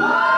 Oh!